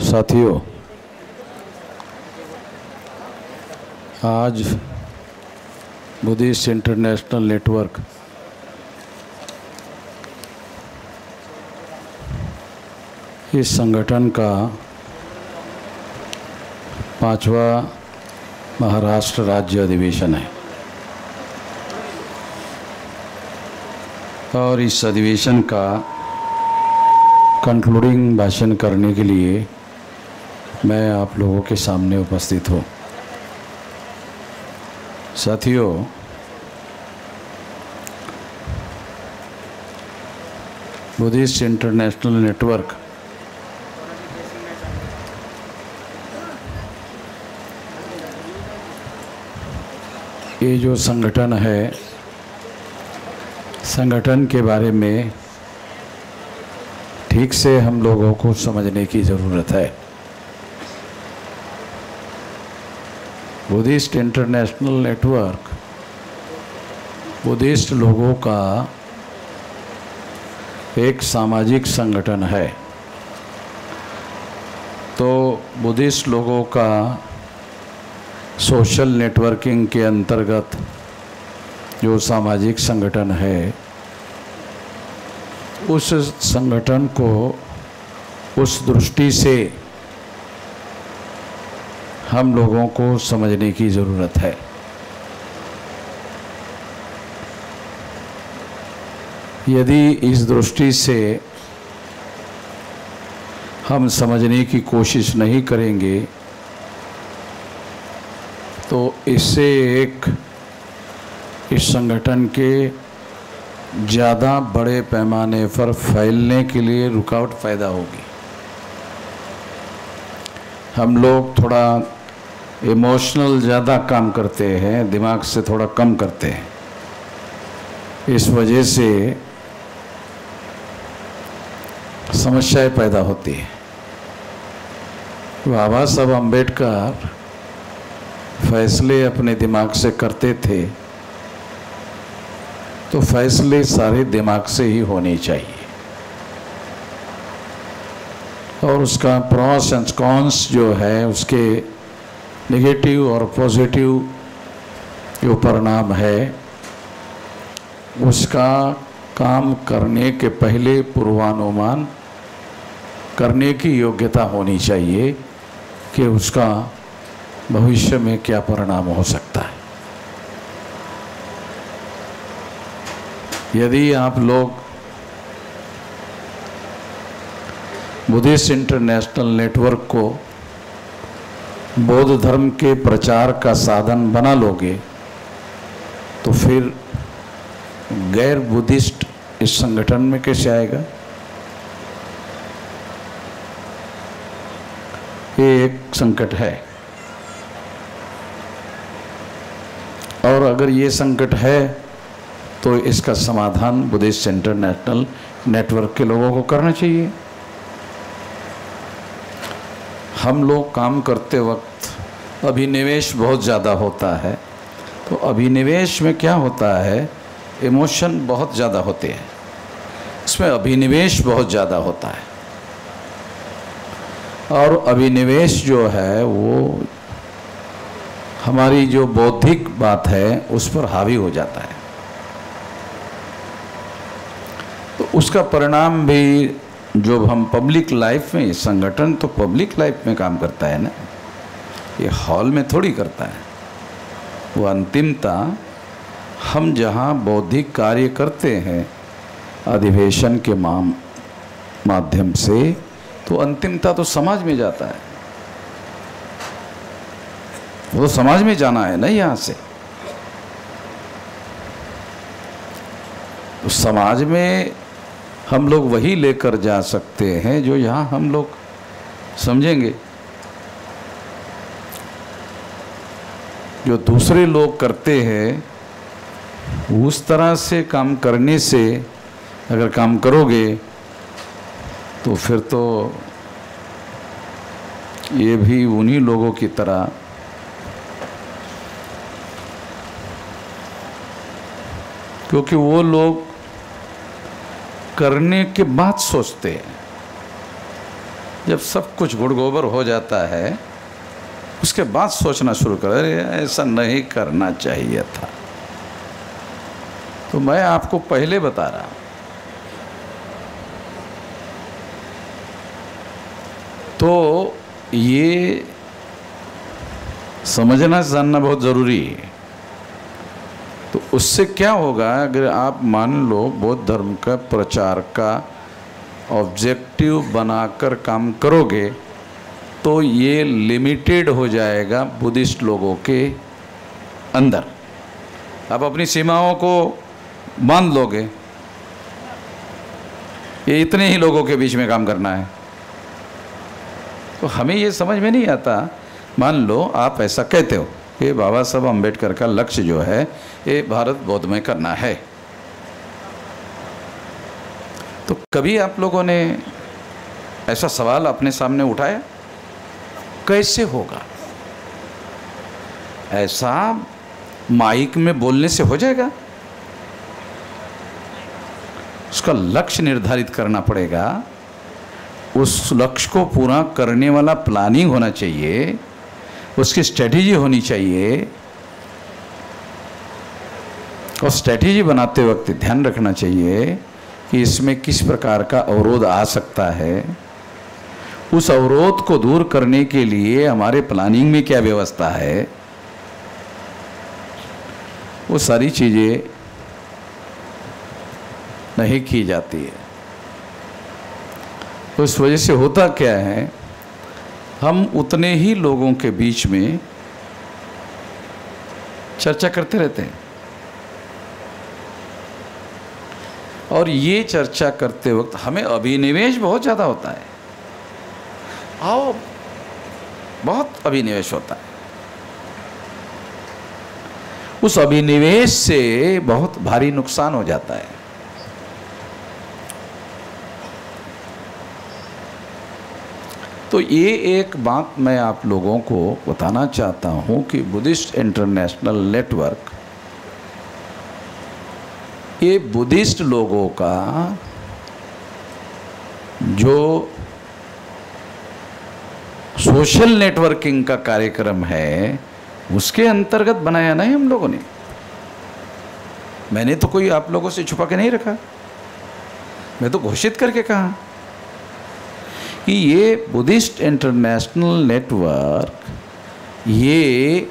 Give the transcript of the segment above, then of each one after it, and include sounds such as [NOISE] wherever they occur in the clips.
साथियों, आज Buddhist international network इस संगठन का पांचवा महाराष्ट्र राज्य अधिवेशन है। और इस अधिवेशन का कंक्लूडिंग भाषण करने के लिए मैं आप लोगों के सामने उपस्थित हूँ। साथियों, बुद्धिस्ट इंटरनेशनल नेटवर्क ये जो संगठन है, संगठन के बारे में ठीक से हम लोगों को समझने की ज़रूरत है। बुद्धिस्ट इंटरनेशनल नेटवर्क बुद्धिस्ट लोगों का एक सामाजिक संगठन है। तो बुद्धिस्ट लोगों का सोशल नेटवर्किंग के अंतर्गत जो सामाजिक संगठन है, उस संगठन को उस दृष्टि से हम लोगों को समझने की ज़रूरत है। यदि इस दृष्टि से हम समझने की कोशिश नहीं करेंगे तो इससे एक इस संगठन के ज़्यादा बड़े पैमाने पर फैलने के लिए रुकावट पैदा होगी। हम लोग थोड़ा इमोशनल ज़्यादा काम करते हैं, दिमाग से थोड़ा कम करते हैं। इस वजह से समस्याएँ पैदा होती है। बाबा साहब अंबेडकर फैसले अपने दिमाग से करते थे तो फैसले सारे दिमाग से ही होने चाहिए। और उसका प्रॉस एंड कॉन्स जो है, उसके नेगेटिव और पॉजिटिव जो परिणाम है। उसका काम करने के पहले पूर्वानुमान करने की योग्यता होनी चाहिए कि उसका भविष्य में क्या परिणाम हो सकता है। यदि आप लोग बुद्धिस्ट इंटरनेशनल नेटवर्क को बौद्ध धर्म के प्रचार का साधन बना लोगे तो फिर गैर बुद्धिस्ट इस संगठन में कैसे आएगा? ये एक संकट है। और अगर ये संकट है तो इसका समाधान बुद्धिस्ट इंटरनेशनल नेटवर्क के लोगों को करना चाहिए। हम लोग काम करते वक्त अभिनिवेश बहुत ज़्यादा होता है। तो अभिनिवेश में क्या होता है? इमोशन बहुत ज़्यादा होते हैं। इसमें अभिनिवेश बहुत ज़्यादा होता है। और अभिनिवेश जो है वो हमारी जो बौद्धिक बात है, उस पर हावी हो जाता है। तो उसका परिणाम भी जो हम पब्लिक लाइफ में, संगठन तो पब्लिक लाइफ में काम करता है ना? ये हॉल में थोड़ी करता है। वो अंतिमता, हम जहाँ बौद्धिक कार्य करते हैं, अधिवेशन के माम, माध्यम से तो अंतिमता तो समाज में जाता है। वो तो समाज में जाना है ना यहाँ से। तो समाज में हम लोग वही लेकर जा सकते हैं जो यहाँ हम लोग समझेंगे। जो दूसरे लोग करते हैं, उस तरह से काम करने से अगर काम करोगे तो फिर तो ये भी उन्हीं लोगों की तरह। क्योंकि वो लोग करने के बाद सोचते हैं। जब सब कुछ गुड़ गोबर हो जाता है, उसके बाद सोचना शुरू कर, अरे, ऐसा नहीं करना चाहिए था। तो मैं आपको पहले बता रहा तो ये समझना जानना बहुत ज़रूरी है। तो उससे क्या होगा, अगर आप मान लो बौद्ध धर्म का प्रचार का ऑब्जेक्टिव बनाकर काम करोगे तो ये लिमिटेड हो जाएगा बुद्धिस्ट लोगों के अंदर। आप अपनी सीमाओं को बाँध लोगे। ये इतने ही लोगों के बीच में काम करना है। तो हमें ये समझ में नहीं आता। मान लो आप ऐसा कहते हो। कि बाबा साहब अंबेडकर का लक्ष्य जो है ये भारत बौद्ध में करना है। तो कभी आप लोगों ने ऐसा सवाल अपने सामने उठाया? कैसे होगा? ऐसा माइक में बोलने से हो जाएगा? उसका लक्ष्य निर्धारित करना पड़ेगा। उस लक्ष्य को पूरा करने वाला प्लानिंग होना चाहिए। उसकी स्ट्रेटेजी होनी चाहिए। और स्ट्रेटेजी बनाते वक्त ध्यान रखना चाहिए कि इसमें किस प्रकार का अवरोध आ सकता है। उस अवरोध को दूर करने के लिए हमारे प्लानिंग में क्या व्यवस्था है? वो सारी चीज़ें नहीं की जाती है। उस वजह से होता क्या है? हम उतने ही लोगों के बीच में चर्चा करते रहते हैं। और ये चर्चा करते वक्त हमें अभिनिवेश बहुत ज़्यादा होता है। आओ, बहुत अभिनिवेश होता है। उस अभिनिवेश से बहुत भारी नुकसान हो जाता है। तो ये एक बात मैं आप लोगों को बताना चाहता हूँ कि बुद्धिस्ट इंटरनेशनल नेटवर्क, ये बुद्धिस्ट लोगों का जो सोशल नेटवर्किंग का कार्यक्रम है, उसके अंतर्गत बनाया नहीं हम लोगों ने। मैंने तो कोई आप लोगों से छुपा के नहीं रखा। मैं तो घोषित करके कहा। कि ये बुद्धिस्ट इंटरनेशनल नेटवर्क ये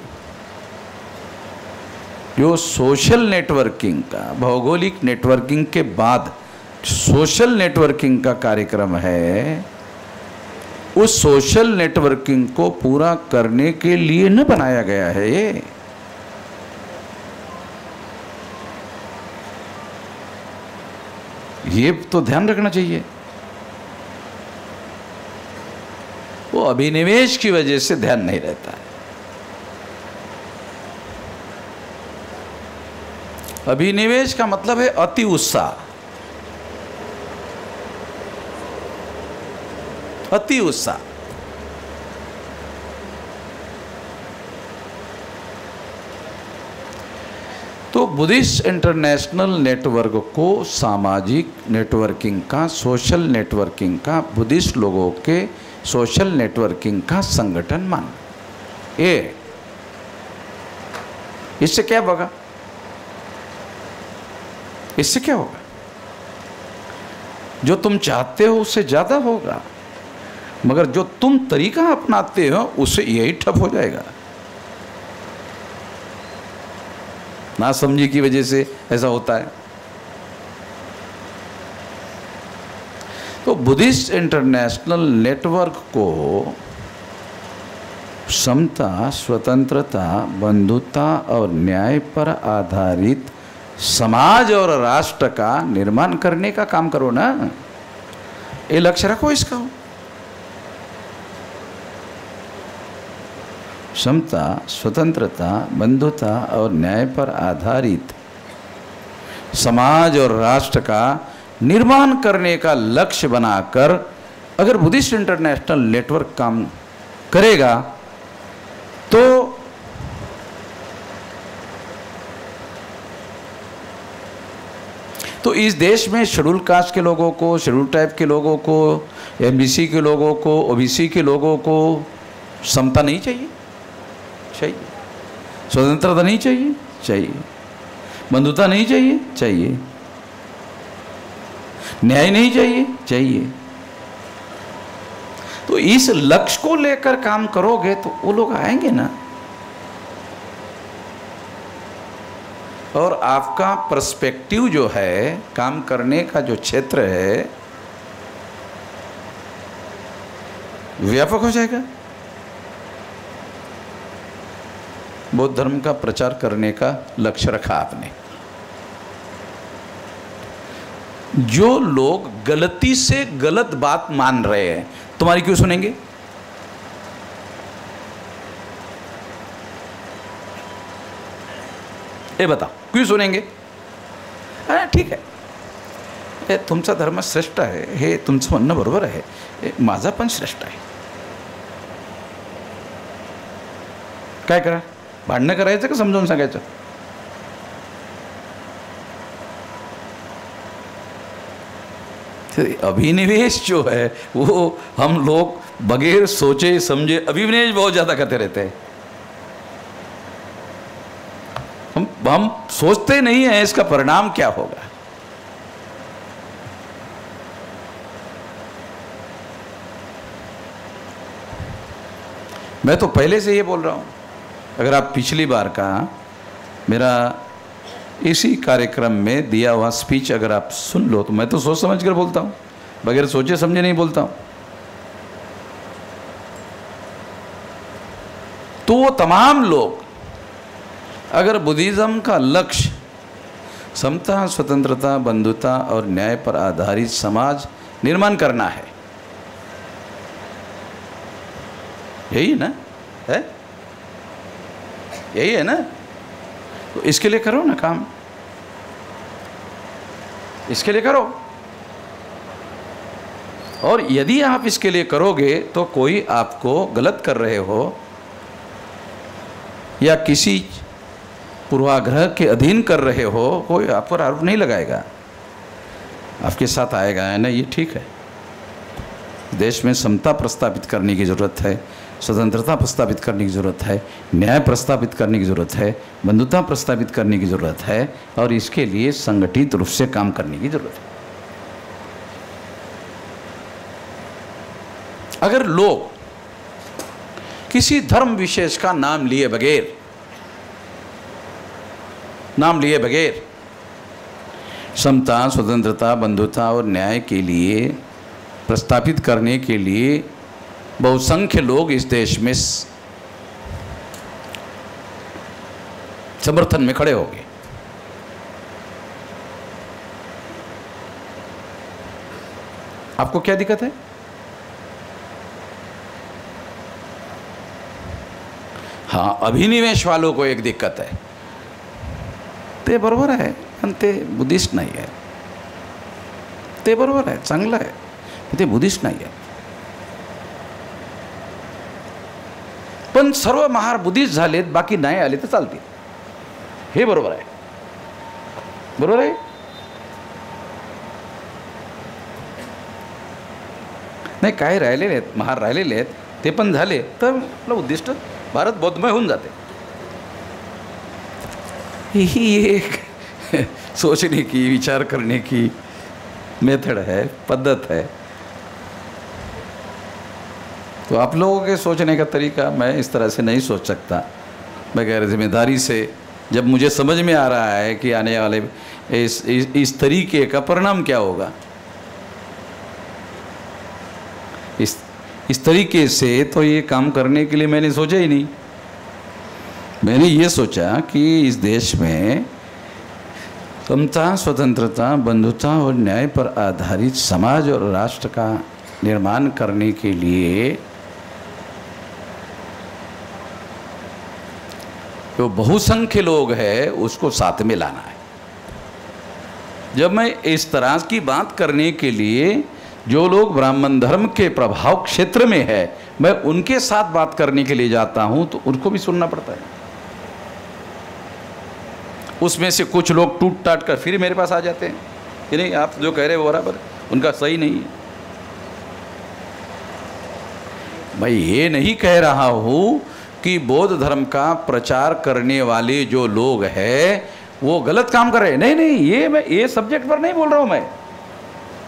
जो सोशल नेटवर्किंग का, भौगोलिक नेटवर्किंग के बाद सोशल नेटवर्किंग का कार्यक्रम है, उस सोशल नेटवर्किंग को पूरा करने के लिए न बनाया गया है ये। ये तो ध्यान रखना चाहिए। वो अभिनिवेश की वजह से ध्यान नहीं रहता है। अभिनिवेश का मतलब है अति उत्साह। अति उत्साह। तो बुद्धिस्ट इंटरनेशनल नेटवर्क को सामाजिक नेटवर्किंग का, सोशल नेटवर्किंग का बुद्धिस्ट लोगों के सोशल नेटवर्किंग का संगठन मान। ये इससे क्या होगा? इससे क्या होगा? जो तुम चाहते हो उससे ज़्यादा होगा, मगर जो तुम तरीका अपनाते हो उससे यही ठप हो जाएगा। ना समझी की वजह से ऐसा होता है? तो बुद्धिस्ट इंटरनेशनल नेटवर्क को समता, स्वतंत्रता, बंधुता और न्याय पर आधारित समाज और राष्ट्र का निर्माण करने का काम करो ना। ये लक्ष्य रखो इसका। समता, स्वतंत्रता, बंधुता और न्याय पर आधारित समाज और राष्ट्र का निर्माण करने का लक्ष्य बनाकर अगर बुद्धिस्ट इंटरनेशनल नेटवर्क काम करेगा तो तो इस देश में शेड्यूल कास्ट के लोगों को शेड्यूल टाइप के लोगों को एमबीसी के लोगों को ओबीसी के लोगों को समता नहीं चाहिए। चाहिए। स्वतंत्रता नहीं चाहिए? चाहिए। बंधुता नहीं चाहिए? चाहिए। न्याय नहीं चाहिए? चाहिए। तो इस लक्ष्य को लेकर काम करोगे तो वो लोग आएँगे ना। और आपका पर्सपेक्टिव जो है, काम करने का जो क्षेत्र है, व्यापक हो जाएगा। बौद्ध धर्म का प्रचार करने का लक्ष्य रखा आपने। जो लोग गलती से गलत बात मान रहे हैं, तुम्हारी क्यों सुनेंगे? ये बताओ, क्यों सुनेंगे? अरे, ठीक हे। तुमचा धर्म श्रेष्ठ आहे हे तुमचं म्हणणं बरोबर आहे हे माझा पण श्रेष्ठ आहे। काय करा? भांडणं करायचं का समजावून सांगायचं? अभिनिवेश जो है, वो हम लोग बगैर सोचे, समझे, अभिनिवेश बहुत ज़्यादा करते रहते हैं। हम हम सोचते नहीं हैं इसका परिणाम क्या होगा। मैं तो पहले से ये बोल रहा हूँ। अगर आप पिछली बार का मेरा इसी कार्यक्रम में दिया हुआ स्पीच अगर आप सुन लो तो मैं तो सोच समझ कर बोलता हूँ। बगैर सोचे समझे नहीं बोलता हूँ। तो वो तमाम लोग, अगर बुद्धिज़्म का लक्ष्य समता, स्वतंत्रता, बंधुता और न्याय पर आधारित समाज निर्माण करना है, यही ना? है? यही है ना? तो इसके लिए करो ना काम। इसके लिए करो। और यदि आप इसके लिए करोगे तो कोई आपको गलत कर रहे हो, या किसी पूर्वाग्रह के अधीन कर रहे हो, कोई आप पर आरोप नहीं लगाएगा। आपके साथ आएगा है ना ये ठीक है। देश में समता प्रस्तावित करने की ज़रूरत है, स्वतंत्रता प्रस्तावित करने की ज़रूरत है, न्याय प्रस्तावित करने की ज़रूरत है, बंधुता प्रस्तावित करने की ज़रूरत है और इसके लिए संगठित रूप से काम करने की ज़रूरत है। अगर लोग किसी धर्म विशेष का नाम लिए बगैर, नाम लिए बगैर, समता, स्वतंत्रता, बंधुता और न्याय के लिए प्रस्तापित करने के लिए बहुसंख्य लोग इस देश में समर्थन में खड़े हो गए आपको क्या दिक्कत है? हाँ अभिनिवेश वालों को एक दिक्कत है। ते बरोबर ते बुद्धिस्ट नाही आहे। ते बरोबर आहे, चांगलं आहे। ते बुद्धिस्ट नाही आहे पण सर्व महार बुद्धिस्ट झालेत बाकी नाही आले तर चालतील. हे बरोबर आहे. बरोबर आहे? नाही काय राहिलेले आहेत महार राहिलेले आहेत ते पण झाले तर आपलं उद्दिष्ट भारत बौद्धमय होऊन जाते. ही एक [LAUGHS] सोचने की विचार करने की मेथड है पद्धत है तो आप लोगों के सोचने का तरीका मैं इस तरह से नहीं सोच सकता। मैं गैर ज़िम्मेदारी से जब मुझे समझ में आ रहा है कि आने वाले इस इस, इस तरीके का परिणाम क्या होगा। इस इस तरीके से तो ये काम करने के लिए मैंने सोचा ही नहीं। मैंने ये सोचा कि इस देश में समता स्वतंत्रता बंधुता और न्याय पर आधारित समाज और राष्ट्र का निर्माण करने के लिए जो बहुसंख्य लोग है, उसको साथ में लाना है। जब मैं इस तरह की बात करने के लिए जो लोग ब्राह्मण धर्म के प्रभाव क्षेत्र में है, मैं उनके साथ बात करने के लिए जाता हूँ तो उनको भी सुनना पड़ता है। उसमें से कुछ लोग टूट टाट कर फिर मेरे पास आ जाते हैं। कि नहीं, आप जो कह रहे हो बराबर, उनका सही नहीं है। मैं ये नहीं कह रहा हूँ कि बौद्ध धर्म का प्रचार करने वाले जो लोग हैं, वो गलत काम कर रहे हैं। नहीं नहीं, ये मैं, ये सब्जेक्ट पर नहीं बोल रहा हूँ मैं।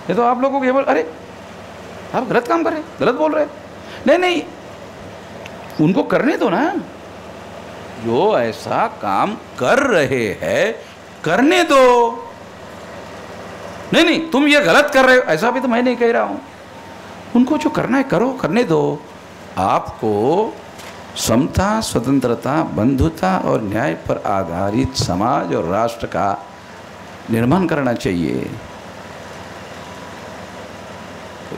ये तो आप लोगों को ये बोल, अरे, आप गलत काम कर रहे हैं, गलत बोल रहे हैं। नहीं नहीं, उनको करने दो ना। जो ऐसा काम कर रहे हैं, करने दो। नहीं नहीं, तुम ये गलत कर रहे हो, ऐसा भी तो मैं नहीं कह रहा हूँ। उनको जो करना है करो, करने दो। आपको समता, स्वतंत्रता, बंधुता और न्याय पर आधारित समाज और राष्ट्र का निर्माण करना चाहिए।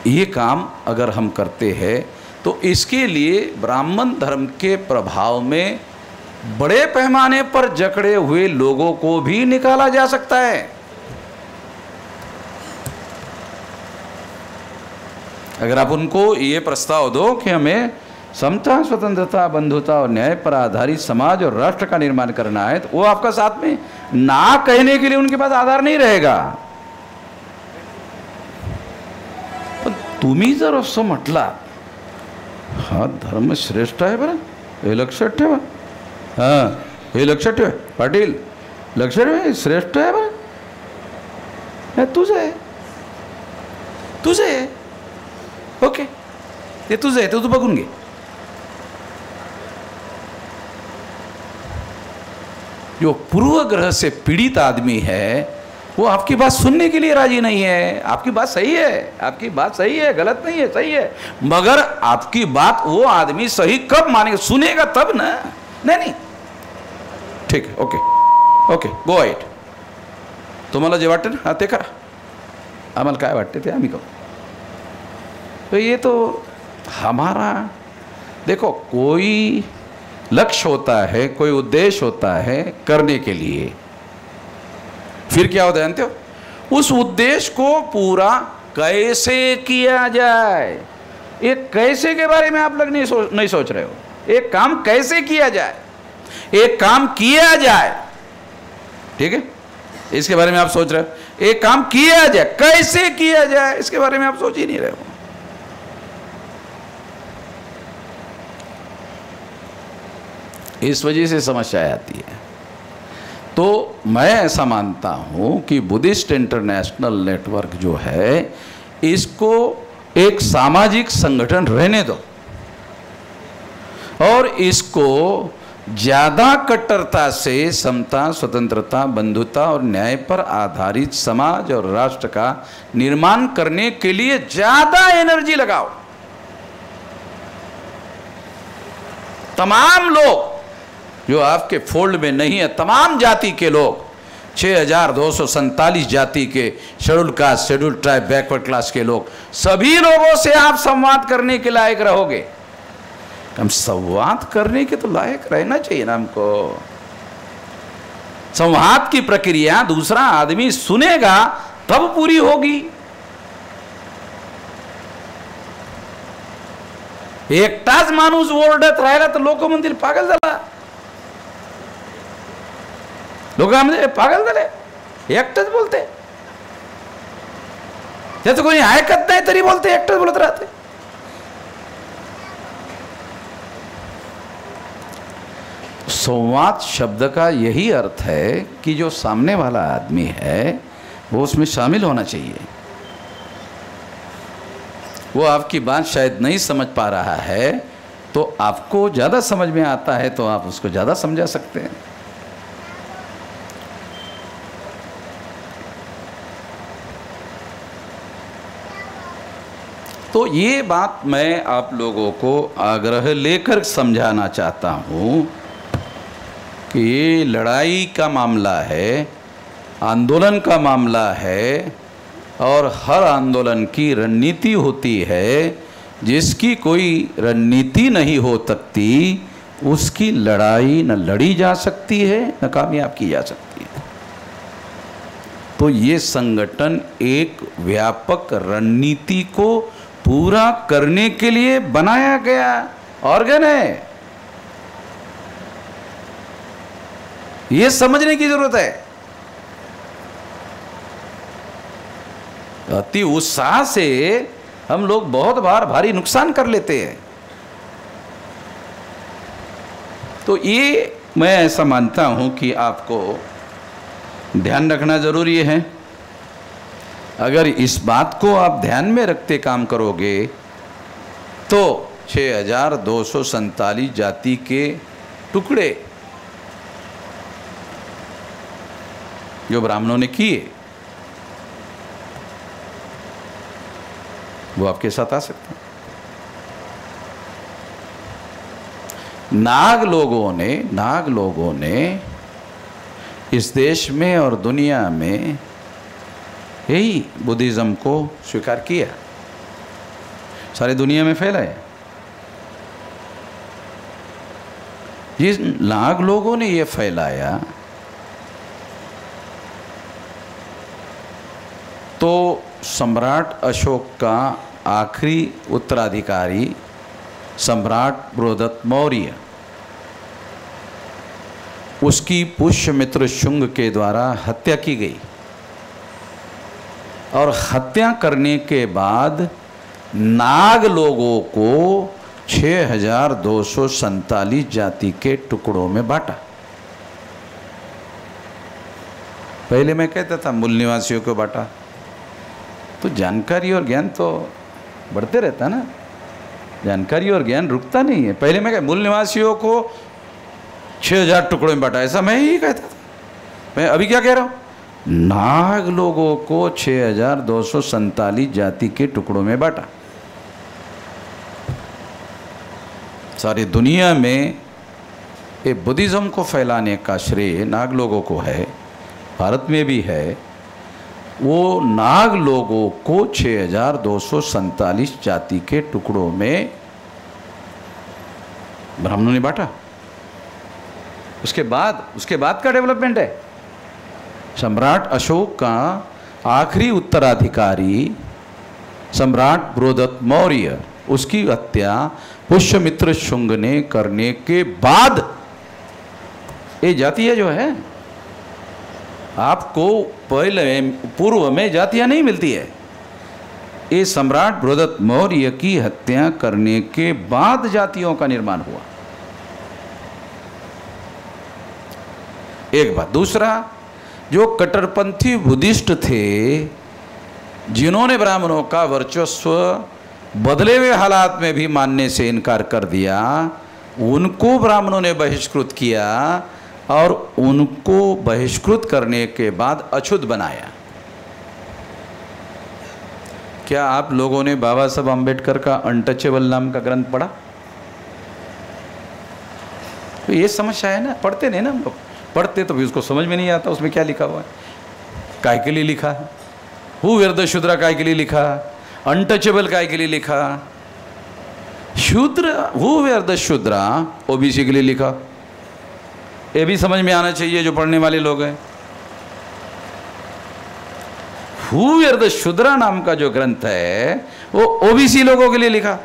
ये काम अगर हम करते हैं तो इसके लिए ब्राह्मण धर्म के प्रभाव में बड़े पैमाने पर जकड़े हुए लोगों को भी निकाला जा सकता है। अगर आप उनको ये प्रस्ताव दो कि हमें समता, स्वतंत्रता, बंधुता और न्याय पर आधारित समाज और राष्ट्र का निर्माण करना है तो वो आपका साथ में ना कहने के लिए उनके पास आधार नहीं रहेगा। तुम्ही जर असं म्हटला हा, धर्म श्रेष्ठ आहे बरं हे लक्षात ठेवा हाँ हे लक्षात ठेवा पाटील, लक्षात ठेवा श्रेष्ठ आहे बरं हे। तुझं तुझं ओके ते तुझं आहे ते तू बघून घे। जो पूर्व ग्रह से पीड़ित आदमी है, वो आपकी बात सुनने के लिए राज़ी नहीं है। आपकी बात सही है, आपकी बात सही है, गलत नहीं है, सही है। मगर आपकी बात वो आदमी सही कब मानेगा, सुनेगा तब ना। नहीं नहीं। ठीक है, ओके ओके गो आइट तुम्हाला जे वाटतं ना हा करा आम्हाला काय वाटते ते आम्ही करू तो ये तो हमारा, देखो, कोई लक्ष्य होता है, कोई उद्देश्य होता है करने के लिए। फिर क्या होता है जानते हो? उस उद्देश्य को पूरा कैसे किया जाए? एक कैसे के बारे में आप लोग नहीं सोच नहीं सोच रहे हो। एक काम कैसे किया जाए? एक काम किया जाए। ठीक है? इसके बारे में आप सोच रहे हो। एक काम किया जाए। कैसे किया जाए? इसके बारे में आप सोच ही नहीं रहे हो। इस वजह से समस्या आती है। तो मैं ऐसा मानता हूँ कि बुद्धिस्ट इंटरनेशनल नेटवर्क जो है, इसको एक सामाजिक संगठन रहने दो। और इसको ज़्यादा कट्टरता से समता, स्वतंत्रता, बंधुता और न्याय पर आधारित समाज और राष्ट्र का निर्माण करने के लिए ज़्यादा एनर्जी लगाओ। तमाम लोग जो आपके फोल्ड में नहीं है, तमाम जाति के लोग छः हज़ार दो सौ सैंतालीस जाति के schedule caste, schedule tribe, backward class के लोग, सभी लोगों से आप संवाद करने के लायक रहोगे। हम संवाद करने के तो लायक रहना चाहिए ना हमको। संवाद की प्रक्रिया दूसरा आदमी सुनेगा, तब पूरी होगी। एकटाच माणूस ओरडत राहिला तर लोक म्हणतील पागल झाला लोक म्हणजे पागल झाले एकटंच बोलते। त्याचं कोणी ऐकत नाही तरी बोलते एकटंच बोलत राहते। संवाद शब्द का यही अर्थ है कि जो सामने वाला आदमी है, वो उसमें शामिल होना चाहिए। वो आपकी बात शायद नहीं समझ पा रहा है तो आपको ज़्यादा समझ में आता है तो आप उसको ज़्यादा समझा सकते हैं। तो ये बात मैं आप लोगों को आग्रह लेकर समझाना चाहता हूँ कि ये लड़ाई का मामला है, आंदोलन का मामला है, और हर आंदोलन की रणनीति होती है। जिसकी कोई रणनीति नहीं हो सकती, उसकी लड़ाई न लड़ी जा सकती है, न कामयाब की जा सकती है। तो ये संगठन एक व्यापक रणनीति को पूरा करने के लिए बनाया गया ऑर्गन है। यह समझने की ज़रूरत है। अति उत्साह से हम लोग बहुत बार भारी नुकसान कर लेते हैं। तो ये मैं ऐसा मानता हूँ कि आपको ध्यान रखना ज़रूरी है। अगर इस बात को आप ध्यान में रखते काम करोगे तो छः हज़ार दो सौ सैतालीस जाति के टुकड़े जो ब्राह्मणों ने किए, वो आपके साथ आ सकते हैं। नाग लोगों ने, नाग लोगों ने इस देश में और दुनिया में यही बुद्धिज़्म को स्वीकार किया। सारी दुनिया में फैला है। जिस नाग लोगों ने ये फैलाया। तो सम्राट अशोक का आखिरी उत्तराधिकारी सम्राट बृहदत्त मौर्य, उसकी पुष्यमित्र शुंग के द्वारा हत्या की गई। और हत्या करने के बाद नाग लोगों को छः हज़ार दो सौ सैतालीस जाति के टुकड़ों में बांटा। पहले मैं कहता था, मूल निवासियों को बांटा। तो जानकारी और ज्ञान तो बढ़ते रहता ना। जानकारी और ज्ञान रुकता नहीं है। पहले मैं कह, मूल निवासियों को छः हज़ार टुकड़ों में बांटा, ऐसा मैं ही कहता था। मैं अभी क्या कह रहा हूँ? नाग लोगों को छः जाति के टुकड़ों में बांटा। सारी दुनिया में ये बुद्धिज़्म को फैलाने का श्रेय नाग लोगों को है, भारत में भी है। वो नाग लोगों को छः जाति के टुकड़ों में ब्राह्मणों ने बांटा। उसके बाद उसके बाद का डेवलपमेंट है। सम्राट अशोक का आखिरी उत्तराधिकारी, सम्राट ब्रोदत्त मौर्य, उसकी हत्या पुष्यमित्र शुंग ने करने के बाद। ये जातीय जो है, आपको पहले पूर्व में जातियाँ नहीं मिलती है। ये सम्राट ब्रोदत्त मौर्य की हत्या करने के बाद जातियों का निर्माण हुआ। एक बात, दूसरा जो कट्टरपंथी बुद्धिस्ट थे, जिन्होंने ब्राह्मणों का वर्चस्व बदले हुए हालात में भी मानने से इनकार कर दिया, उनको ब्राह्मणों ने बहिष्कृत किया और उनको बहिष्कृत करने के बाद अछूत बनाया। क्या आप लोगों ने बाबा साहब अंबेडकर का अनटचेबल नाम का ग्रंथ पढ़ा? तो ये समस्या है ना, पढ़ते नहीं ना हम लोग। पढ़ते तो भी उसको समझ में नहीं आता, उसमें क्या लिखा हुआ है? काय के लिए लिखा है? हु व्यर्द शुद्रा काय के लिए लिखा अनटचेबल काय के लिए लिखा शूद्र हु व्यर्द शुद्रा ओबीसी के लिए लिखा। ये भी समझ में आना चाहिए जो पढ़ने वाले लोग हैं। हु व्यर्द शुद्रा नाम का जो ग्रंथ है, वो ओबीसी लोगों के लिए लिखा।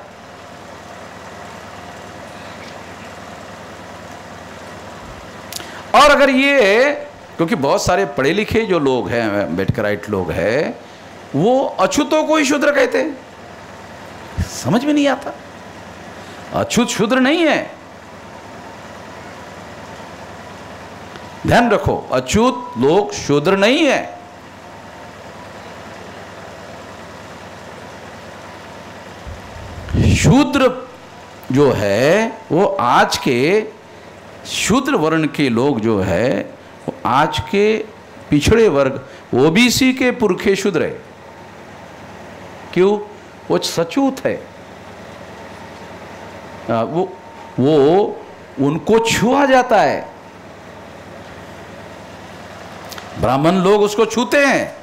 और अगर ये, क्योंकि बहुत सारे पढ़े लिखे जो लोग हैं अम्बेडकराइट लोग हैं, वो अछूतों को ही शूद्र कहते हैं। समझ में नहीं आता। अछूत शूद्र नहीं है। ध्यान रखो, अछूत लोग शूद्र नहीं है। शूद्र जो है, वो आज के शूद्र वर्ण के लोग जो है आज के पिछड़े वर्ग ओबीसी के पुरखे शूद्र है। क्यों? वो सचूत है। आ, वो वो उनको छुआ जाता है। ब्राह्मण लोग उसको छूते हैं।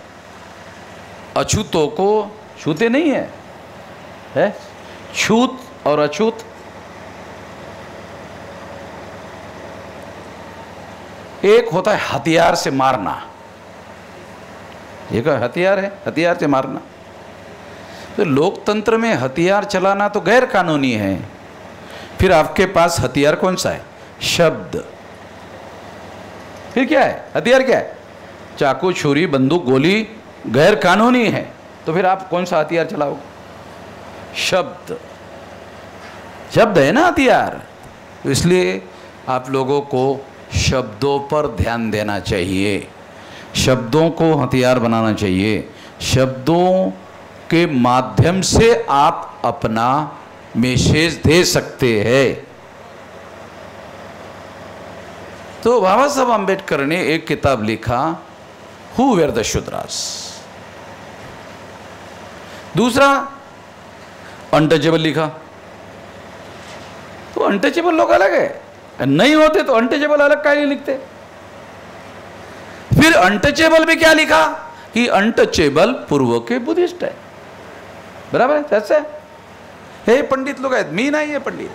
अछूतों को छूते नहीं है, है? छूत और अछूत एक होता है हथियार से मारना। एक हथियार है? हथियार से मारना। तो लोकतंत्र में हथियार चलाना तो गैर कानूनी है। फिर आपके पास हथियार कौन सा है? शब्द। फिर क्या है? हथियार क्या है? चाकू, छुरी, बंदूक, गोली गैर कानूनी है। तो फिर आप कौन सा हथियार चलाओगे? शब्द। शब्द है ना हथियार। तो इसलिए आप लोगों को शब्दों पर ध्यान देना चाहिए। शब्दों को हथियार बनाना चाहिए। शब्दों के माध्यम से आप अपना मैसेज दे सकते हैं। तो बाबा साहब अंबेडकर ने एक किताब लिखा, हु वेर द शुद्रास? दूसरा, अनटचेबल लिखा। तो अनटचेबल लोग अलग है। नहीं होते तो अनटचेबल अलग का नहीं लिखते फिर अनटचेबल में क्या लिखा? कि अनटचेबल पूर्व के बुद्धिस्ट है। बराबर है? सच आहे हे पंडित लोक आहेत. मी नाही आहे पंडित.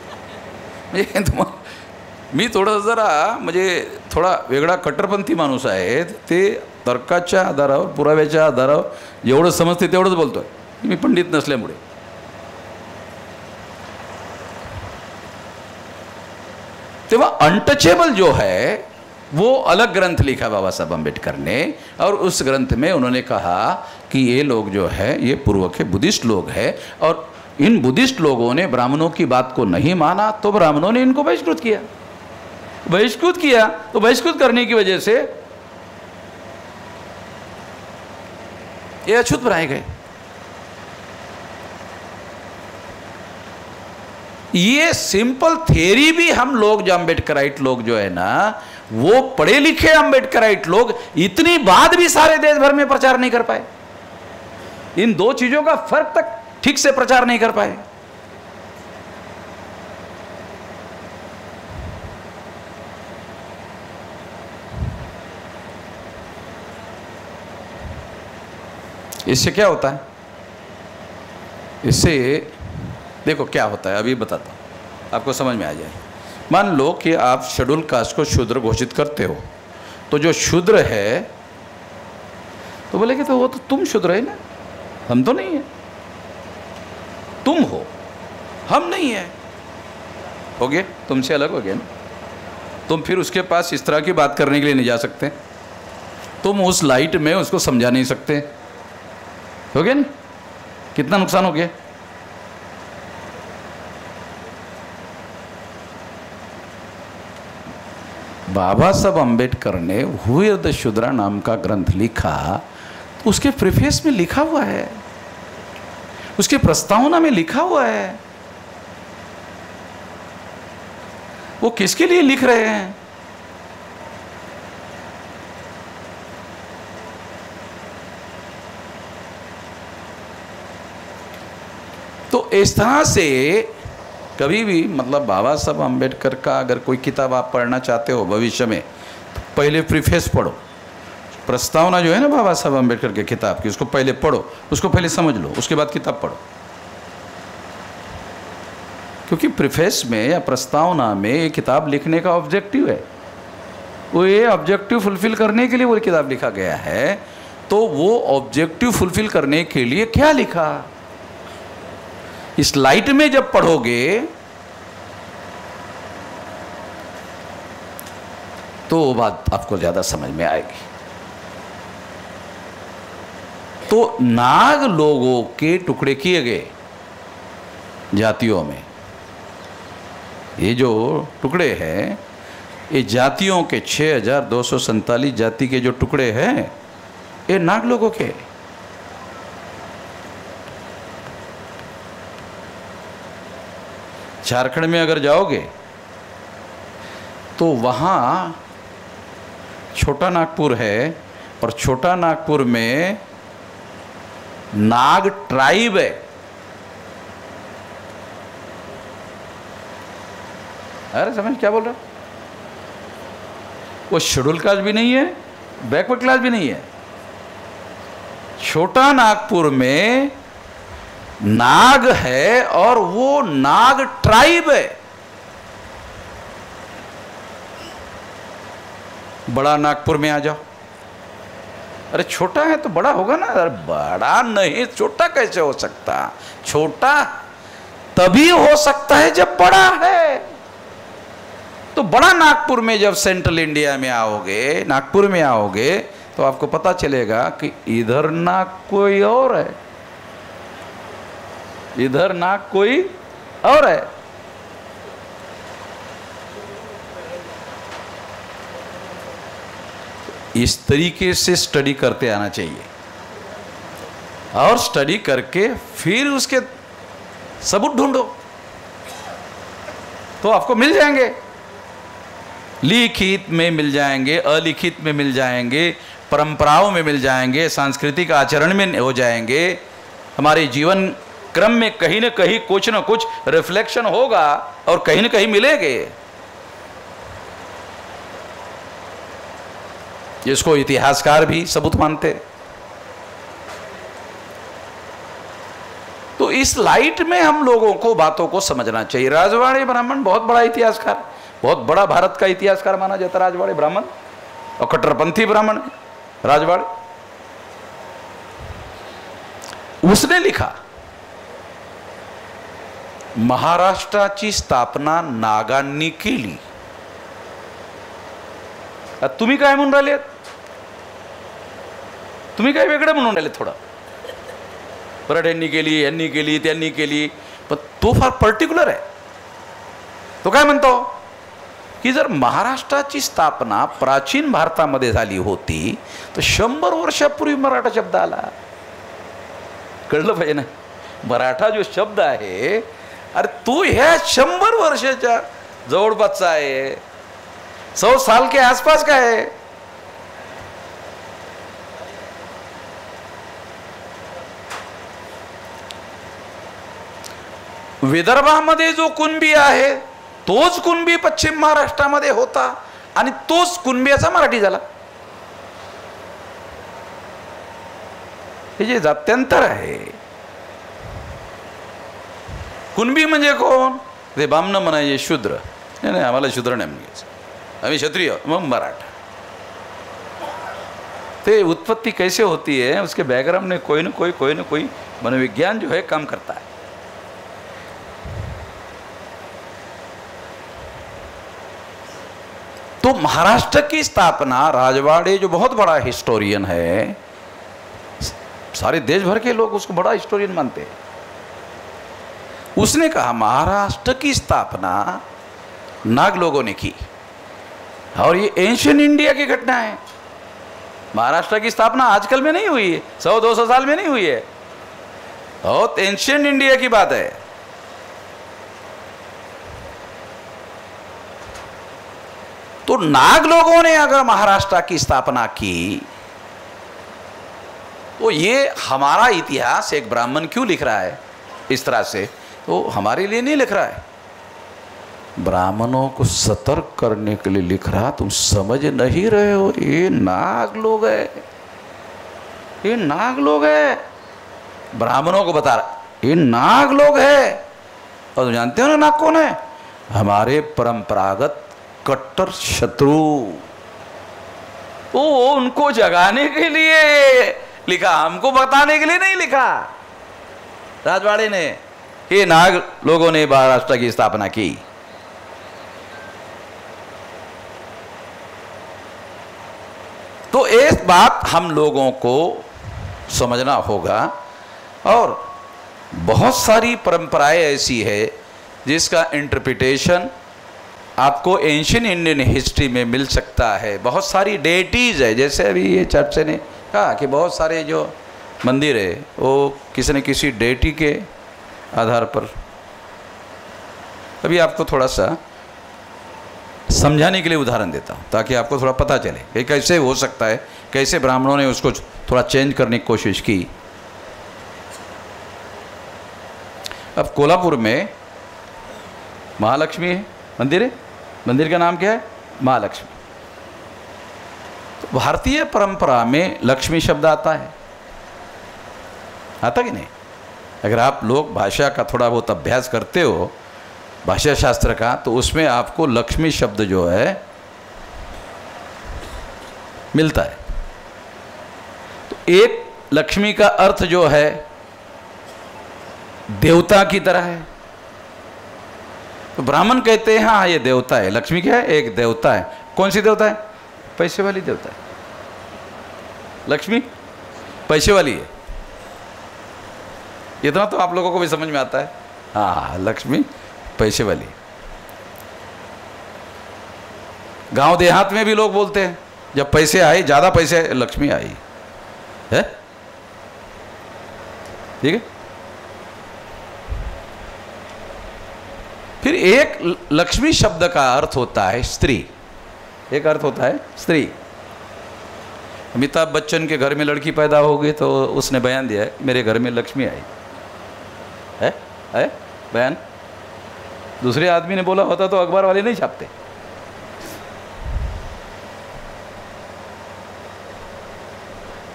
म्हणजे तुम्हाला मी थोडं जरा म्हणजे थोडा वेगळा कट्टरपंथी माणूस आहे. ते तर्काच्या आधारावर पुराव्याच्या आधारावर जेवढं समजते तेवढंच बोलतोय. मी पंडित नसल्यामुळे. तेव्हा अनटचेबल जो है, वो अलग ग्रंथ लिखा बाबा साहब अंबेडकर ने, और उस ग्रंथ में उन्होंने कहा कि ये लोग जो है, ये पूर्व के बुद्धिस्ट लोग हैं, और इन बुद्धिस्ट लोगों ने ब्राह्मणों की बात को नहीं माना तो ब्राह्मणों ने इनको बहिष्कृत किया। बहिष्कृत किया तो बहिष्कृत करने की वजह से ये अछूत बनाए गए। ये सिंपल थेरी भी हम लोग जो अम्बेडकराइट लोग जो है ना, वो पढ़े लिखे अम्बेडकराइट लोग इतनी बात भी सारे देश भर में प्रचार नहीं कर पाए। इन दो चीज़ों का फ़र्क तक ठीक से प्रचार नहीं कर पाए। इससे क्या होता है? इससे देखो क्या होता है, अभी बताता हूँ। आपको समझ में आ जाए। मान लो कि आप शेड्यूल कास्ट को शूद्र घोषित करते हो। तो जो शूद्र है तो बोले कि तो वो तो तुम शूद्र है ना? हम तो नहीं है। तुम हो। हम नहीं है। हो गए तुमसे अलग हो गए ना? तुम फिर उसके पास इस तरह की बात करने के लिए नहीं जा सकते। तुम उस लाइट में उसको समझा नहीं सकते। हो गया ना? कितना नुकसान हो गया? बाबा साहब अंबेडकर ने हुए द शुद्रा नाम का ग्रंथ लिखा तो उसके प्रिफेस में लिखा हुआ है। उसके प्रस्तावना में लिखा हुआ है। वो किसके लिए लिख रहे हैं? तो इस तरह से कभी भी मतलब बाबा साहब अंबेडकर का अगर कोई किताब आप पढ़ना चाहते हो भविष्य में तो पहले प्रीफेस पढ़ो। प्रस्तावना जो है ना बाबा साहब अंबेडकर के किताब की, उसको पहले पढ़ो, उसको पहले समझ लो, उसके बाद किताब पढ़ो। क्योंकि प्रिफेस में या प्रस्तावना में ये किताब लिखने का ऑब्जेक्टिव है। वो ये ऑब्जेक्टिव फुलफिल करने के लिए वो किताब लिखा गया है तो वो ऑब्जेक्टिव फुलफिल करने के लिए क्या लिखा? इस लाइट में जब पढ़ोगे तो वो बात आपको ज़्यादा समझ में आएगी। तो नाग लोगों के टुकड़े किए गए जातियों में। ये जो टुकड़े हैं, ये जातियों के छः हज़ार दो सौ सैंतालीस जाति के जो टुकड़े हैं, ये नाग लोगों के झारखंड में अगर जाओगे तो वहाँ छोटा नागपुर है और छोटा नागपुर में नाग ट्राइब है। अरे समझ, क्या बोल रहा वो शेड्यूल क्लास भी नहीं है, बैकवर्ड क्लास भी नहीं है। छोटा नागपुर में नाग है और वो नाग ट्राइब है। बड़ा नागपुर में आ जाओ। अरे छोटा है तो बड़ा होगा ना। अरे बड़ा नहीं, छोटा कैसे हो सकता? छोटा तभी हो सकता है जब बड़ा है। तो बड़ा नागपुर में जब सेंट्रल इंडिया में आओगे, नागपुर में आओगे तो आपको पता चलेगा कि इधर नाग कोई और है। इधर नाक कोई और है। इस तरीके से स्टडी करते आना चाहिए। और स्टडी करके फिर उसके सबूत ढूंढो। तो आपको मिल जाएँगे। लिखित में मिल जाएँगे, अलिखित में मिल जाएँगे, परंपराओं में मिल जाएँगे, सांस्कृतिक आचरण में हो जाएँगे। हमारे जीवन क्रम में कहीं ना कहीं कुछ ना कुछ रिफ्लेक्शन होगा और कहीं ना कहीं मिलेंगे। जिसको इतिहासकार भी सबूत मानते। तो इस लाइट में हम लोगों को बातों को समझना चाहिए। राजवाड़ी ब्राह्मण बहुत बड़ा इतिहासकार, बहुत बड़ा भारत का इतिहासकार माना जाता राजवाड़ी ब्राह्मण। और कट्टरपंथी ब्राह्मण राजवाड़े। उसने लिखा महाराष्ट्राची स्थापना नागांनी केली. तुम्ही काय म्हणून राहिले तुम्ही काय वेगळं म्हणून राहिले थोडं? परत यांनी केली यांनी केली त्यांनी केली पण तो फार पर्टिक्युलर आहे. तो काय म्हणतो? की जर महाराष्ट्राची स्थापना प्राचीन भारतामध्ये झाली होती तर शंभर वर्षापूर्वी मराठा शब्द आला. कळलं पाहिजे ना? मराठा जो शब्द आहे अरे तू ह्या शंभर वर्षाच्या जवळपासचा आहे. सौ साल के आसपास का है विदर्भामध्ये जो कुणबी आहे तोच कुणबी पश्चिम महाराष्ट्रामध्ये होता आणि तोच कुणबीचा मराठी झाला. हे जे जात्यंतर आहे कुणबी म्हणजे कोण? ते बामण म्हणायचे, शूद्र. नाही नाही, आम्हाला शूद्र नाही म्हणायचं आम्ही क्षत्रिय, मग मराठा. ते उत्पत्ति कैसे होती है, उसके बैकग्राउंड में कोई ना कोई कोई ना कोई मनोविज्ञान जो है काम करता है। तो महाराष्ट्र की स्थापना राजवाड़े, जो बहुत बड़ा हिस्टोरियन है, सारे देश भर के लोग उसको बड़ा हिस्टोरियन मानते हैं। उसने कहा, महाराष्ट्र की स्थापना नाग लोगों ने की और ये एंशियन इंडिया की घटना है। महाराष्ट्र की स्थापना आजकल में नहीं हुई है, सौ, दो सौ साल में नहीं हुई है। बहुत एंशियन इंडिया की बात है। तो नाग लोगों ने अगर महाराष्ट्र की स्थापना की तो ये हमारा इतिहास एक ब्राह्मण क्यों लिख रहा है इस तरह से? तो हमारे लिए नहीं लिख रहा है। ब्राह्मणों को सतर्क करने के लिए लिख रहा, तुम समझ नहीं रहे हो, ये नाग लोग है। ये नाग लोग है। ब्राह्मणों को बता रहा, ये नाग लोग है। और तुम जानते हो ना नाग कौन है? हमारे परंपरागत कट्टर शत्रु। वो उनको जगाने के लिए लिखा, हमको बताने के लिए नहीं लिखा। राजवाड़े ने ये नाग, लोगों ने महाराष्ट्र की स्थापना की। तो एक बात हम लोगों को समझना होगा और बहुत सारी परंपराएँ ऐसी है जिसका इंटरप्रिटेशन आपको एंशियन इंडियन हिस्ट्री में मिल सकता है। बहुत सारी डेटीज़ है, जैसे अभी ये चर्च ने कहा कि बहुत सारे जो मंदिर है, वो किसी न किसी डेटी के आधार पर। अभी आपको थोड़ा सा समझाने के लिए उदाहरण देता हूँ, ताकि आपको थोड़ा पता चले कि कैसे हो सकता है, कैसे ब्राह्मणों ने उसको थोड़ा चेंज करने की कोशिश की। अब कोल्हापुर में महालक्ष्मी है, मंदिर है? मंदिर का नाम क्या है? महालक्ष्मी। तो भारतीय परंपरा में लक्ष्मी शब्द आता है। आता कि नहीं? अगर आप लोग भाषा का थोड़ा बहुत अभ्यास करते हो भाषा शास्त्र का तो उसमें आपको लक्ष्मी शब्द जो है, मिलता है। तो एक लक्ष्मी का अर्थ जो है, देवता की तरह है। तो ब्राह्मण कहते हैं हाँ ये देवता है। लक्ष्मी क्या है? एक देवता है। कौन सी देवता है? पैसे वाली देवता है। लक्ष्मी? पैसे वाली है। इतना तो आप लोगों को भी समझ में आता है। हाँ लक्ष्मी, पैसे वाली। गाँव देहात में भी लोग बोलते हैं, जब पैसे आए, ज़्यादा पैसे, लक्ष्मी आई। है? ठीक है? फिर एक लक्ष्मी शब्द का अर्थ होता है स्त्री। एक अर्थ होता है स्त्री। अमिताभ बच्चन के घर में लड़की पैदा हो गई तो उसने बयान दिया है, मेरे घर में लक्ष्मी आई। है? है? बयान दूसरे आदमी ने बोला होता तो अखबार वाले नहीं छापते।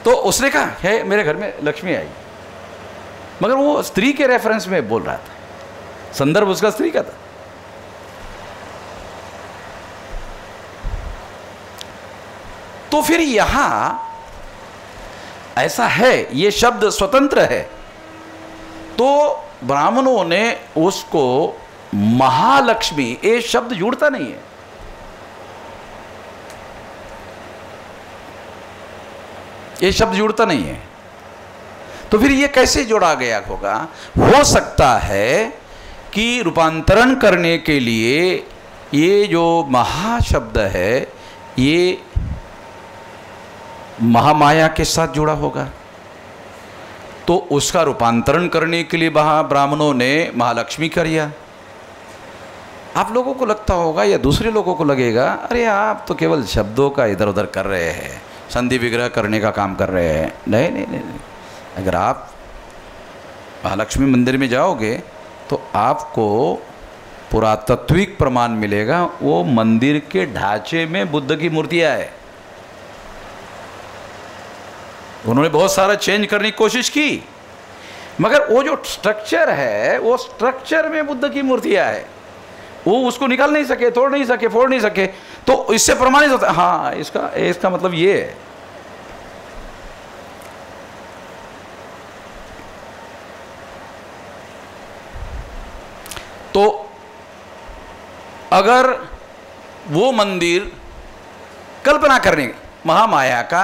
तो उसने कहा, है, मेरे घर में लक्ष्मी आई। मगर वो स्त्री के रेफरेंस में बोल रहा था। संदर्भ उसका स्त्री का था। तो फिर यहाँ ऐसा है, ये शब्द स्वतंत्र है। तो ब्राह्मणों ने उसको महालक्ष्मी, ये शब्द जुड़ता नहीं है। ये शब्द जुड़ता नहीं है। तो फिर ये कैसे जोड़ा गया होगा? हो सकता है कि रूपांतरण करने के लिए ये जो महाशब्द है, ये महामाया के साथ जुड़ा होगा। तो उसका रूपांतरण करने के लिए वहाँ ब्राह्मणों ने महालक्ष्मी कर दिया आप लोगों को लगता होगा या दूसरे लोगों को लगेगा अरे आप तो केवल शब्दों का इधर उधर कर रहे हैं संधि विग्रह करने का काम कर रहे हैं। नहीं नहीं नहीं, नहीं। अगर आप महालक्ष्मी मंदिर में जाओगे तो आपको पुरातत्विक प्रमाण मिलेगा वो मंदिर के ढांचे में बुद्ध की मूर्तियाँ है। उन्होंने बहुत सारा चेंज करने की कोशिश की। मगर वो जो स्ट्रक्चर है, वो स्ट्रक्चर में बुद्ध की मूर्तियाँ है। वो उसको निकाल नहीं सके, तोड़ नहीं सके, फोड़ नहीं सके तो इससे प्रमाणित होता है। हाँ इसका इसका मतलब ये है। तो अगर वो मंदिर कल्पना करने, महामाया का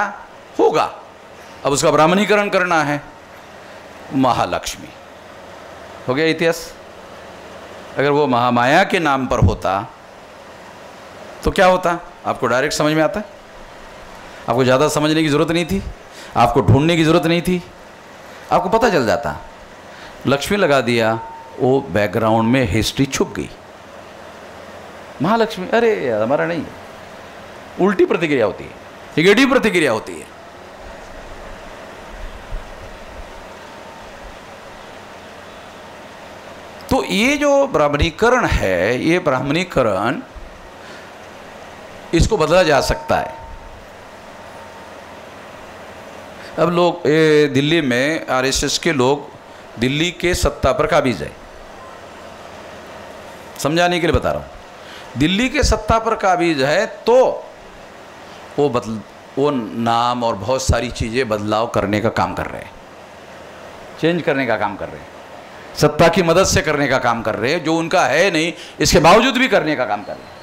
होगा अब उसका ब्राह्मणीकरण करना है। महालक्ष्मी। हो गया इतिहास? अगर वो महामाया के नाम पर होता तो क्या होता? आपको डायरेक्ट समझ में आता? आपको ज़्यादा समझने की ज़रूरत नहीं थी? आपको ढूँढने की ज़रूरत नहीं थी? आपको पता चल जाता। लक्ष्मी लगा दिया, वो बैकग्राउंड में हिस्ट्री छुप गई। महालक्ष्मी, अरे हमारा नहीं। उल्टी प्रतिक्रिया होती है। निगेटिव प्रतिक्रिया होती है। ये जो ब्राह्मणीकरण है, ये ब्राह्मणीकरण इसको बदला जा सकता है। अब लोग ये दिल्ली में आरएसएस के लोग दिल्ली के सत्ता पर काबिज है। समझाने के लिए बता रहा हूँ। दिल्ली के सत्ता पर काबिज है तो वो बदल वो नाम और बहुत सारी चीज़ें बदलाव करने का काम कर रहे हैं। चेंज करने का काम कर रहे हैं। सत्ता की मदद से करने का काम कर रहे हैं, जो उनका है नहीं, इसके बावजूद भी करने का काम कर रहे हैं।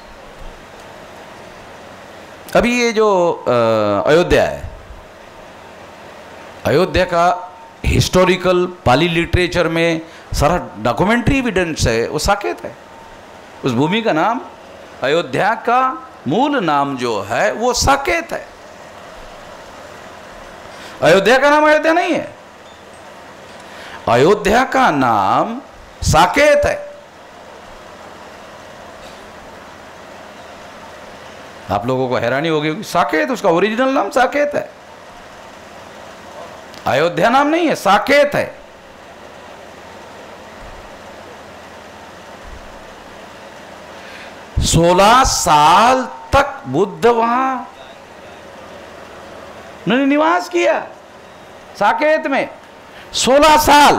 अभी ये जो अयोध्या है, अयोध्या का हिस्टोरिकल पाली लिटरेचर में सारा डॉक्यूमेंट्री एविडेंस है, वो साकेत है। उस भूमि का नाम, अयोध्या का मूल नाम जो है, वो साकेत है। अयोध्या का नाम अयोध्या नहीं है। अयोध्या का नाम साकेत है। आप लोगों को हैरानी होगी साकेत, उसका ओरिजिनल नाम साकेत है। अयोध्या नाम नहीं है, साकेत है। सोलह साल तक बुद्ध वहाँ। निवास किया साकेत में। सोलह साल।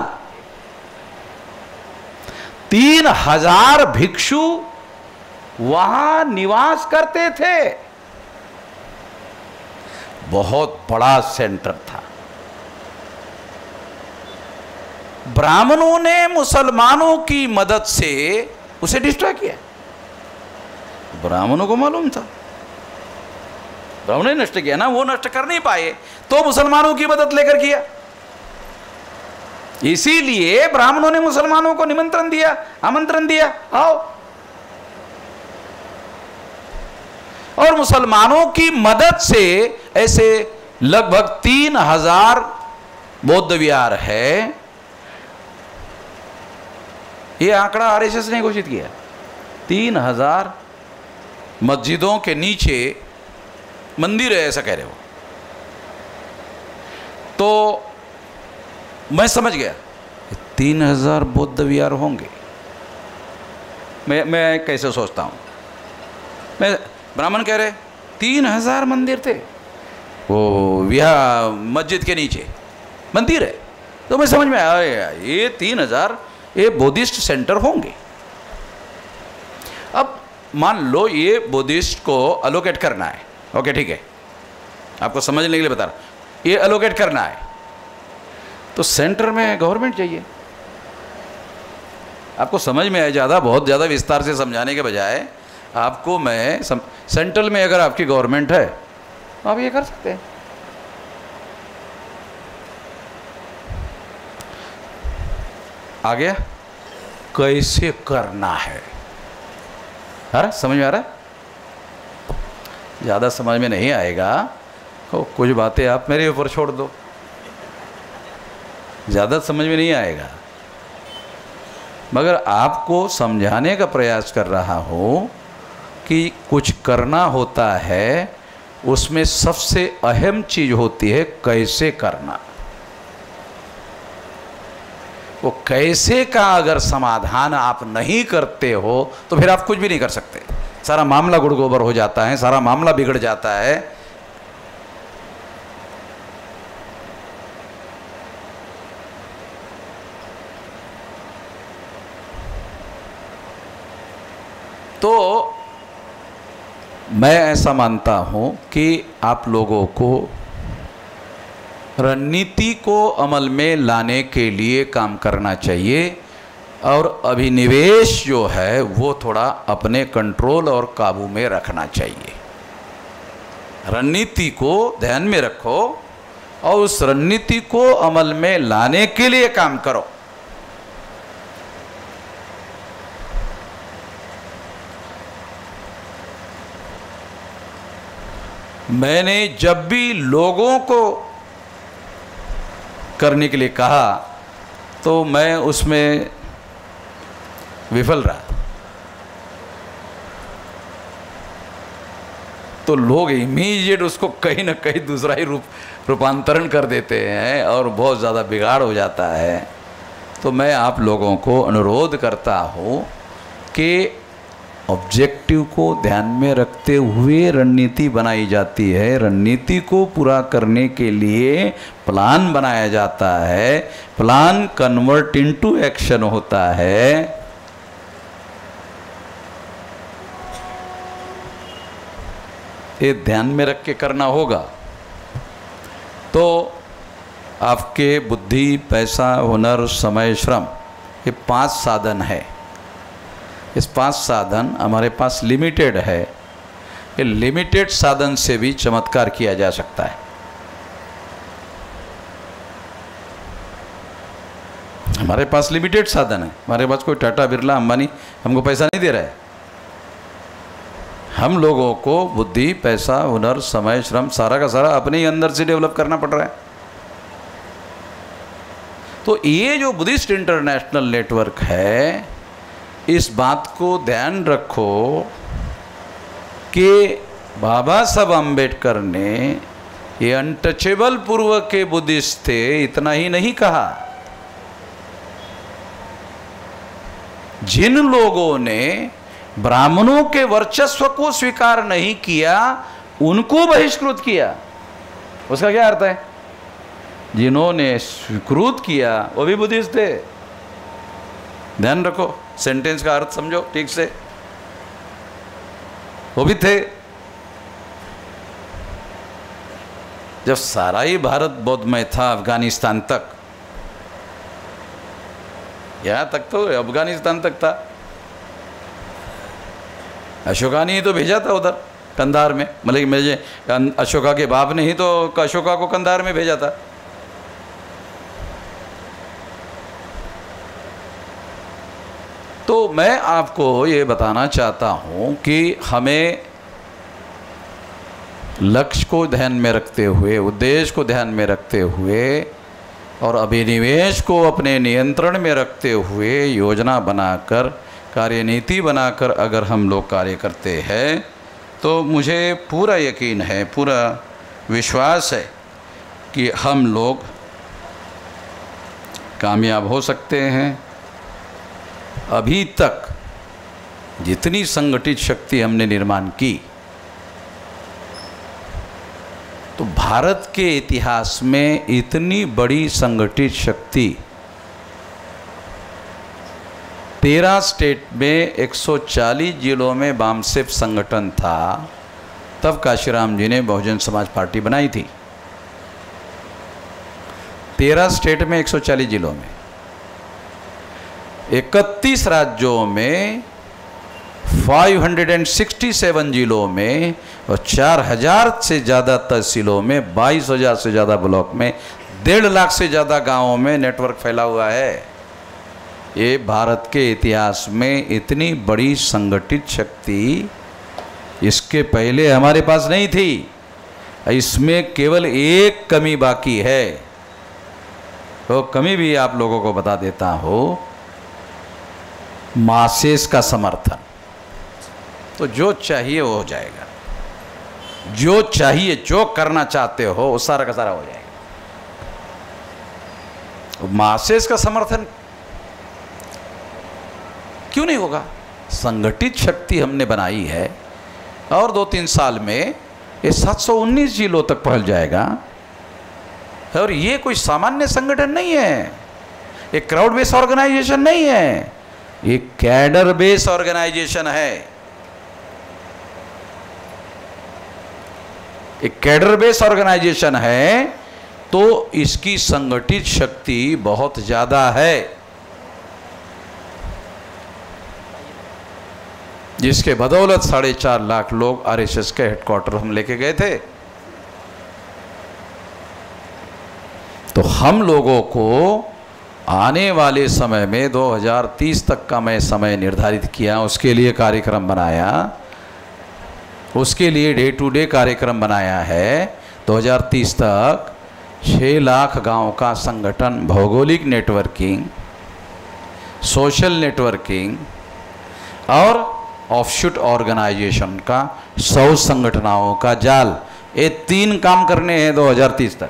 तीन हज़ार भिक्षु वहाँ निवास करते थे। बहुत बड़ा सेंटर था। ब्राह्मणों ने मुसलमानों की मदद से उसे डिस्ट्रॉय किया। ब्राह्मणों को मालूम था। ब्राह्मणों ने नष्ट किया ना, वो नष्ट कर नहीं पाए तो मुसलमानों की मदद लेकर किया। इसीलिए ब्राह्मणों ने मुसलमानों को निमंत्रण दिया, आमंत्रण दिया, आओ। और मुसलमानों की मदद से ऐसे लगभग तीन हज़ार बौद्ध विहार है। ये आंकड़ा आरएसएस ने घोषित किया। तीन हज़ार मस्जिदों के नीचे मंदिर है ऐसा कह रहे हो। तो मैं समझ गया। तीन हज़ार बौद्ध विहार होंगे। मैं मैं कैसे सोचता हूँ? मैं ब्राह्मण कह रहे तीन हज़ार मंदिर थे। वो विहार मस्जिद के नीचे। मंदिर है। तो मैं समझ में आया ये तीन हज़ार ये बुद्धिस्ट सेंटर होंगे। अब मान लो ये बुद्धिस्ट को अलोकेट करना है। ओके ठीक है। आपको समझने के लिए बता रहा ये अलोकेट करना है। तो सेंटर में गवर्नमेंट चाहिए। आपको समझ में आए ज़्यादा बहुत ज़्यादा विस्तार से समझाने के बजाय आपको मैं सम, सेंट्रल में अगर आपकी गवर्नमेंट है तो आप ये कर सकते हैं। आ गया कैसे करना है? अरे समझ में आ रहा है? ज़्यादा समझ में नहीं आएगा। तो कुछ बातें आप मेरे ऊपर छोड़ दो। ज़्यादा समझ में नहीं आएगा। मगर आपको समझाने का प्रयास कर रहा हूँ कि कुछ करना होता है, उसमें सबसे अहम चीज़ होती है कैसे करना। वो कैसे का अगर समाधान आप नहीं करते हो तो फिर आप कुछ भी नहीं कर सकते। सारा मामला गुड़गोबर हो जाता है, सारा मामला बिगड़ जाता है। तो मैं ऐसा मानता हूँ कि आप लोगों को रणनीति को अमल में लाने के लिए काम करना चाहिए और अभिनिवेश जो है वो थोड़ा अपने कंट्रोल और काबू में रखना चाहिए। रणनीति को ध्यान में रखो और उस रणनीति को अमल में लाने के लिए काम करो। मैंने जब भी लोगों को करने के लिए कहा तो मैं उसमें विफल रहा। तो लोग इमीजिएट उसको कहीं ना कहीं दूसरा ही रूप, रूपांतरण कर देते हैं और बहुत ज़्यादा बिगाड़ हो जाता है। तो मैं आप लोगों को अनुरोध करता हूँ कि ऑब्जेक्टिव को ध्यान में रखते हुए रणनीति बनाई जाती है। रणनीति को पूरा करने के लिए प्लान बनाया जाता है। प्लान कन्वर्ट इनटू एक्शन होता है। ये ध्यान में रख के करना होगा। तो आपके बुद्धि, पैसा, हुनर, समय, श्रम, ये पाँच साधन है। इस पाँच साधन हमारे पास लिमिटेड है। ये लिमिटेड साधन से भी चमत्कार किया जा सकता है। हमारे पास लिमिटेड साधन है। हमारे पास कोई टाटा बिरला, अंबानी, हमको पैसा नहीं दे रहा है। हम लोगों को बुद्धि, पैसा, हुनर, समय, श्रम, सारा का सारा अपने ही अंदर से डेवलप करना पड़ रहा है। तो ये जो बुद्धिस्ट इंटरनेशनल नेटवर्क है इस बात को ध्यान रखो कि बाबा साहब अंबेडकर ने ये अनटचेबल पूर्व के बुद्धिस्ट थे, इतना ही नहीं कहा। जिन लोगों ने ब्राह्मणों के वर्चस्व को स्वीकार नहीं किया, उनको बहिष्कृत किया। उसका क्या अर्थ है? जिन्होंने स्वीकृत किया, वो भी बुद्धिस्ट थे। ध्यान रखो। सेंटेंस का अर्थ समझो, ठीक से? वो भी थे। जब सारा ही भारत बौद्धमय था अफ़गानिस्तान तक, यहाँ तक तो अफ़गानिस्तान तक था। अशोका ने ही तो भेजा था उधर, कंधार में। मतलब मुझे अशोका के बाप ने ही तो अशोका को कंधार में भेजा था। तो मैं आपको ये बताना चाहता हूँ कि हमें लक्ष्य को ध्यान में रखते हुए, उद्देश्य को ध्यान में रखते हुए और अभिनिवेश को अपने नियंत्रण में रखते हुए योजना बनाकर, कार्यनीति बनाकर अगर हम लोग कार्य करते हैं तो मुझे पूरा यकीन है, पूरा विश्वास है कि हम लोग कामयाब हो सकते हैं। अभी तक जितनी संगठित शक्ति हमने निर्माण की तो भारत के इतिहास में इतनी बड़ी संगठित शक्ति तेरह स्टेट में 140 जिलों में बामसेफ संगठन था, तब काशीराम जी ने बहुजन समाज पार्टी बनाई थी। तेरह स्टेट में 140 जिलों में। 31 राज्यों में 567 जिलों में और 4000 से ज़्यादा तहसीलों में 22000 से ज़्यादा ब्लॉक में, डेढ़ लाख से ज़्यादा गाँवों में नेटवर्क फैला हुआ है। ये भारत के इतिहास में इतनी बड़ी संगठित शक्ति इसके पहले हमारे पास नहीं थी। इसमें केवल एक कमी बाकी है। तो कमी भी आप लोगों को बता देता हो मासेस का समर्थन। तो जो चाहिए वो हो जाएगा। जो चाहिए, जो करना चाहते हो, वो सारा का सारा हो जाएगा। मासेस का समर्थन क्यों नहीं होगा? संगठित शक्ति हमने बनाई है और दो तीन साल में ये 719 जिलों तक पहुँच जाएगा। और ये कोई सामान्य संगठन नहीं है। ये क्राउड बेस ऑर्गेनाइजेशन नहीं है। ये कैडर बेस ऑर्गेनाइजेशन है। एक कैडर बेस ऑर्गेनाइजेशन है तो इसकी संगठित शक्ति बहुत ज़्यादा है। जिसके बदौलत साढ़े चार लाख लोग आरएसएस के हेडक्वार्टर हम लेके गए थे। तो हम लोगों को आने वाले समय में 2030 तक का मैं समय निर्धारित किया, उसके लिए कार्यक्रम बनाया। उसके लिए डे टू डे कार्यक्रम बनाया है। 2030 तक 6 लाख गाँव का संगठन, भौगोलिक नेटवर्किंग, सोशल नेटवर्किंग और ऑफशूट ऑर्गेनाइजेशन का, सौ संगठनाओं का जाल। ये तीन काम करने हैं 2030 तक।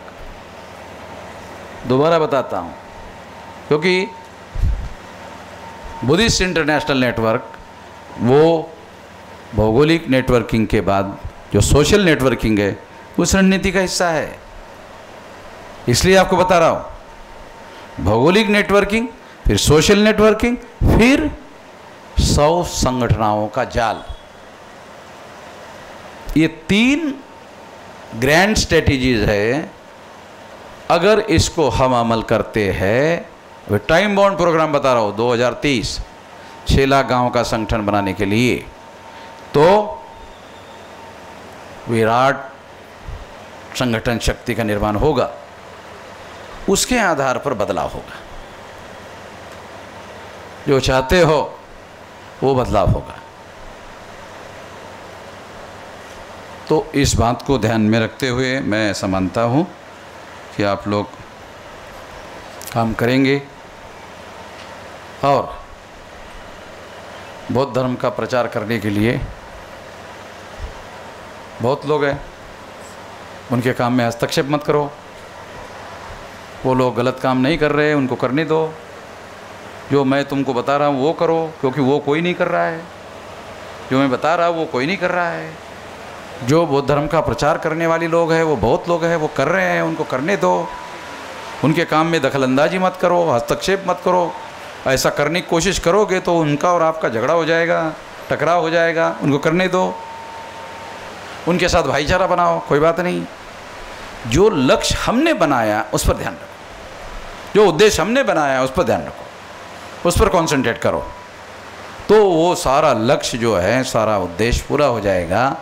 दोबारा बताता हूँ। क्योंकि बुद्धिस्ट इंटरनेशनल नेटवर्क, वो भौगोलिक नेटवर्किंग के बाद, जो सोशल नेटवर्किंग है, उस रणनीति का हिस्सा है। इसलिए आपको बता रहा हूँ, भौगोलिक नेटवर्किंग, फिर सोशल नेटवर्किंग, फिर सौ संगठनाओं का जाल। ये तीन ग्रैंड स्ट्रेटेजीज है। अगर इसको हम अमल करते हैं टाइम बाउंड प्रोग्राम बता रहा हूँ 2030 छः लाख गाँव का संगठन बनाने के लिए। तो विराट संगठन शक्ति का निर्माण होगा। उसके आधार पर बदलाव होगा। जो चाहते हो, वो बदलाव होगा। तो इस बात को ध्यान में रखते हुए मैं ऐसा मानता हूँ कि आप लोग काम करेंगे। और बौद्ध धर्म का प्रचार करने के लिए बहुत लोग हैं। उनके काम में हस्तक्षेप मत करो। वो लोग गलत काम नहीं कर रहे हैं उनको करने दो। जो मैं तुमको बता रहा हूँ, वो करो, क्योंकि वो कोई नहीं कर रहा है। जो मैं बता रहा हूँ, वो कोई नहीं कर रहा है। जो बौद्ध धर्म का प्रचार करने वाले लोग हैं, वो बहुत लोग हैं, वो कर रहे हैं, उनको करने दो। उनके काम में दखलंदाजी मत करो, हस्तक्षेप मत करो। ऐसा करने की कोशिश करोगे तो उनका और आपका झगड़ा हो जाएगा, टकराव हो जाएगा, उनको करने दो। उनके साथ भाईचारा बनाओ, कोई बात नहीं। जो लक्ष्य हमने बनाया, उस पर ध्यान रखो। जो उद्देश्य हमने बनाया, उस पर ध्यान रखो। उस पर कॉन्सेंट्रेट करो। तो वो सारा लक्ष्य जो है, सारा उद्देश्य पूरा हो जाएगा।